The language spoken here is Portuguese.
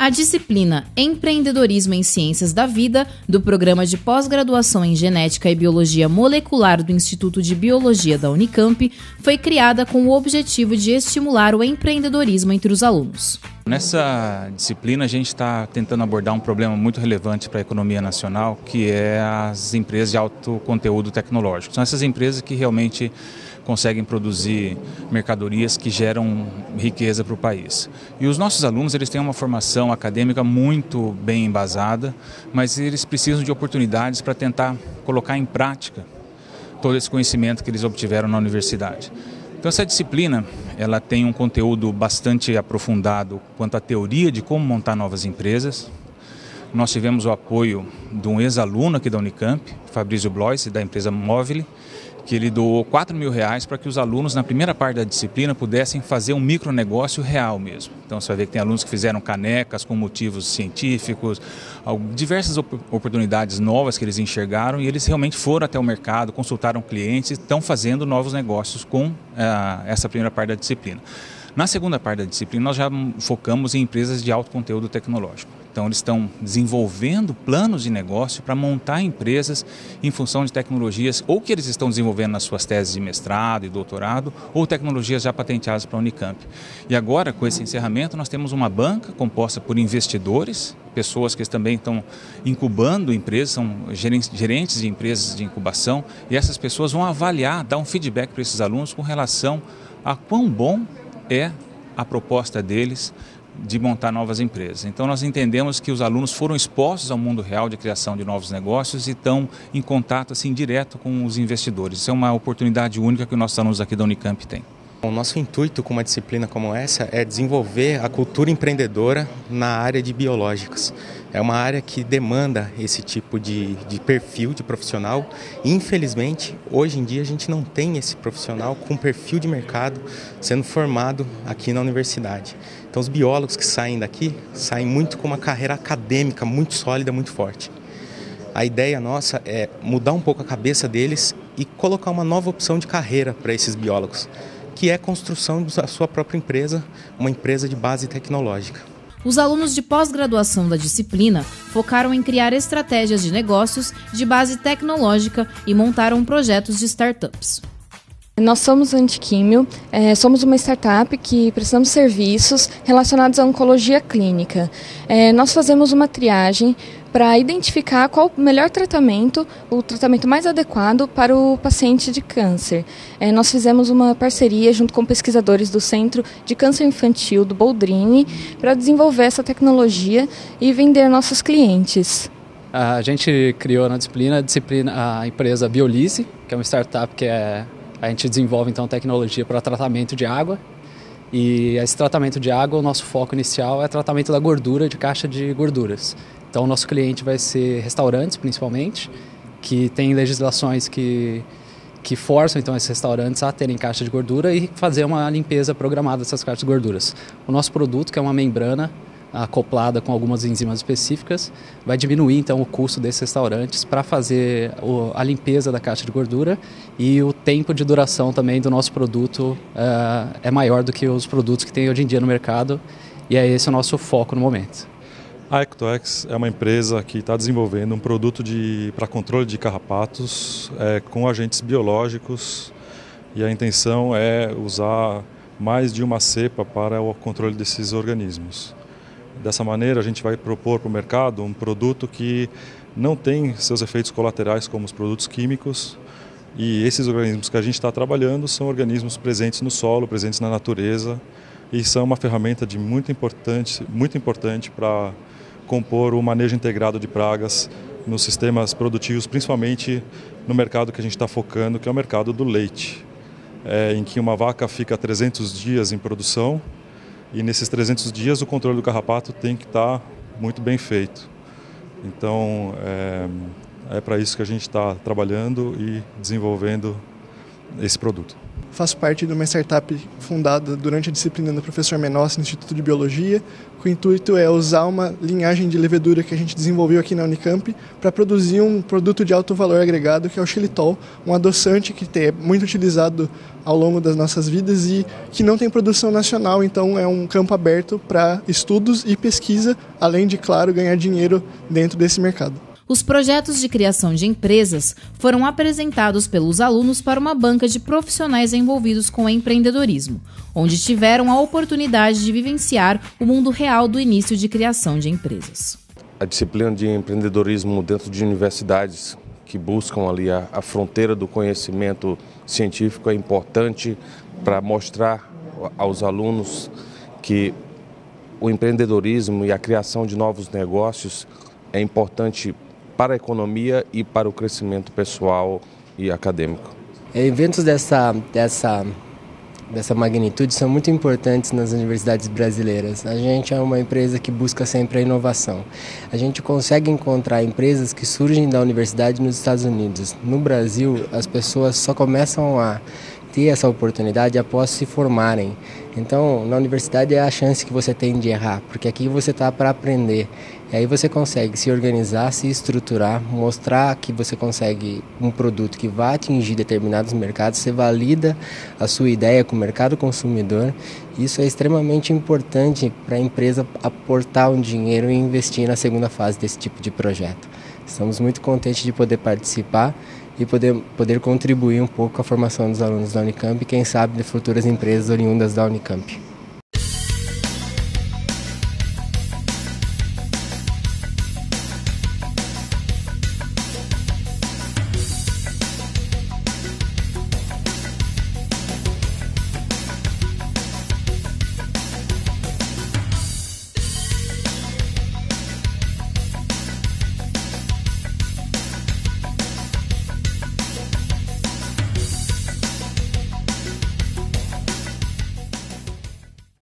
A disciplina Empreendedorismo em Ciências da Vida, do Programa de Pós-Graduação em Genética e Biologia Molecular do Instituto de Biologia da Unicamp, foi criada com o objetivo de estimular o empreendedorismo entre os alunos. Nessa disciplina, a gente está tentando abordar um problema muito relevante para a economia nacional, que é as empresas de alto conteúdo tecnológico. São essas empresas que realmente conseguem produzir mercadorias que geram riqueza para o país. E os nossos alunos eles têm uma formação acadêmica muito bem embasada, mas eles precisam de oportunidades para tentar colocar em prática todo esse conhecimento que eles obtiveram na universidade. Então essa disciplina, ela tem um conteúdo bastante aprofundado quanto à teoria de como montar novas empresas. Nós tivemos o apoio de um ex-aluno aqui da Unicamp, Fabrício Blois, da empresa Móvel, que ele doou 4 mil reais para que os alunos, na primeira parte da disciplina, pudessem fazer um micronegócio real mesmo. Então você vai ver que tem alunos que fizeram canecas com motivos científicos, diversas oportunidades novas que eles enxergaram e eles realmente foram até o mercado, consultaram clientes e estão fazendo novos negócios com uh, essa primeira parte da disciplina. Na segunda parte da disciplina, nós já focamos em empresas de alto conteúdo tecnológico. Então, eles estão desenvolvendo planos de negócio para montar empresas em função de tecnologias ou que eles estão desenvolvendo nas suas teses de mestrado e doutorado, ou tecnologias já patenteadas para a Unicamp. E agora, com esse encerramento, nós temos uma banca composta por investidores, pessoas que também estão incubando empresas, são gerentes de empresas de incubação, e essas pessoas vão avaliar, dar um feedback para esses alunos com relação a quão bom é a proposta deles de montar novas empresas. Então nós entendemos que os alunos foram expostos ao mundo real de criação de novos negócios e estão em contato assim direto com os investidores. Isso é uma oportunidade única que os nossos alunos aqui da Unicamp têm. O nosso intuito com uma disciplina como essa é desenvolver a cultura empreendedora na área de biológicos. É uma área que demanda esse tipo de, de perfil de profissional. Infelizmente, hoje em dia a gente não tem esse profissional com perfil de mercado sendo formado aqui na universidade. Então, os biólogos que saem daqui saem muito com uma carreira acadêmica muito sólida, muito forte. A ideia nossa é mudar um pouco a cabeça deles e colocar uma nova opção de carreira para esses biólogos que é a construção da sua própria empresa, uma empresa de base tecnológica. Os alunos de pós-graduação da disciplina focaram em criar estratégias de negócios de base tecnológica e montaram projetos de startups. Nós somos Antiquímio, é, somos uma startup que prestamos serviços relacionados à oncologia clínica. É, nós fazemos uma triagem para identificar qual o melhor tratamento, o tratamento mais adequado para o paciente de câncer. É, nós fizemos uma parceria junto com pesquisadores do Centro de Câncer Infantil do Boldrini para desenvolver essa tecnologia e vender nossos clientes. A gente criou na disciplina a, disciplina, a empresa Biolise, que é uma startup que é a gente desenvolve então tecnologia para tratamento de água. E esse tratamento de água, o nosso foco inicial é tratamento da gordura, de caixa de gorduras. Então, o nosso cliente vai ser restaurantes, principalmente, que tem legislações que, que forçam então esses restaurantes a terem caixa de gordura e fazer uma limpeza programada dessas caixas de gorduras. O nosso produto, que é uma membrana acoplada com algumas enzimas específicas, vai diminuir então o custo desses restaurantes para fazer a limpeza da caixa de gordura e o tempo de duração também do nosso produto uh, é maior do que os produtos que tem hoje em dia no mercado e é esse o nosso foco no momento. A Ectoex é uma empresa que está desenvolvendo um produto para controle de carrapatos é, com agentes biológicos e a intenção é usar mais de uma cepa para o controle desses organismos. Dessa maneira, a gente vai propor para o mercado um produto que não tem seus efeitos colaterais como os produtos químicos. E esses organismos que a gente está trabalhando são organismos presentes no solo, presentes na natureza e são uma ferramenta de muito importante, muito importante para compor o manejo integrado de pragas nos sistemas produtivos, principalmente no mercado que a gente está focando, que é o mercado do leite, é, em que uma vaca fica 300 dias em produção e nesses 300 dias o controle do carrapato tem que estar tá muito bem feito. Então é, é para isso que a gente está trabalhando e desenvolvendo esse produto. Faço parte de uma startup fundada durante a disciplina do professor Menossi, Instituto de Biologia. O intuito é usar uma linhagem de levedura que a gente desenvolveu aqui na Unicamp para produzir um produto de alto valor agregado, que é o xilitol, um adoçante que é muito utilizado ao longo das nossas vidas e que não tem produção nacional, então é um campo aberto para estudos e pesquisa, além de, claro, ganhar dinheiro dentro desse mercado. Os projetos de criação de empresas foram apresentados pelos alunos para uma banca de profissionais envolvidos com empreendedorismo, onde tiveram a oportunidade de vivenciar o mundo real do início de criação de empresas. A disciplina de empreendedorismo dentro de universidades que buscam ali a, a fronteira do conhecimento científico é importante para mostrar aos alunos que o empreendedorismo e a criação de novos negócios é importante para a economia e para o crescimento pessoal e acadêmico. Eventos dessa, dessa, dessa magnitude são muito importantes nas universidades brasileiras. A gente é uma empresa que busca sempre a inovação. A gente consegue encontrar empresas que surgem da universidade nos Estados Unidos. No Brasil, as pessoas só começam a ter essa oportunidade após se formarem. Então, na universidade é a chance que você tem de errar, porque aqui você está para aprender. E aí você consegue se organizar, se estruturar, mostrar que você consegue um produto que vai atingir determinados mercados, você valida a sua ideia com o mercado consumidor. Isso é extremamente importante para a empresa aportar um dinheiro e investir na segunda fase desse tipo de projeto. Estamos muito contentes de poder participar e poder, poder contribuir um pouco com a formação dos alunos da Unicamp e quem sabe de futuras empresas oriundas da Unicamp.